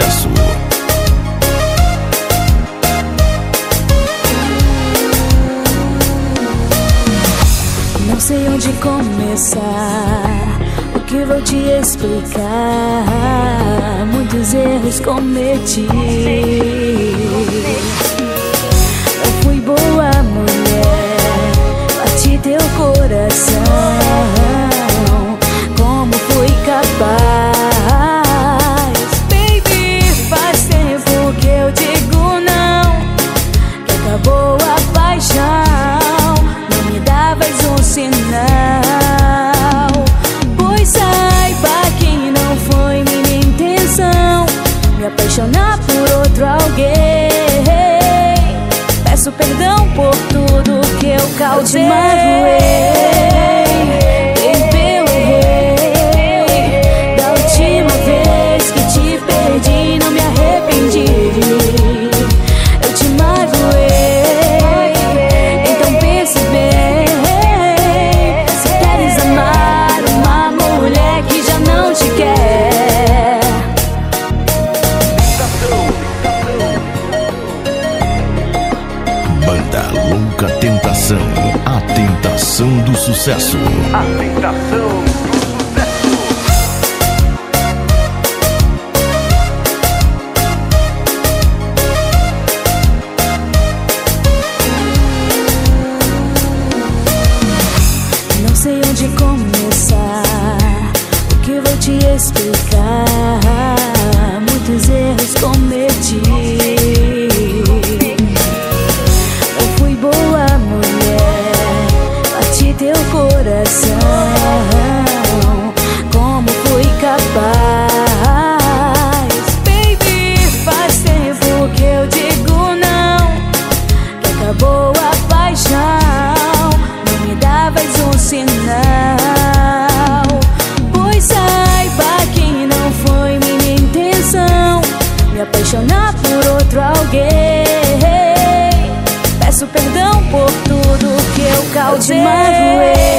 sucesso. Não sei onde começar. O que vou te explicar? Muitos erros cometi. Apaixonar por outro alguém. Peço perdão por tudo que eu causei. Louca Tentação. A tentação do sucesso. A tentação do sucesso. Não sei onde começar. O que vou te explicar? Apaixonar por outro alguém. Peço perdão por tudo que eu causei. Eu te magoei.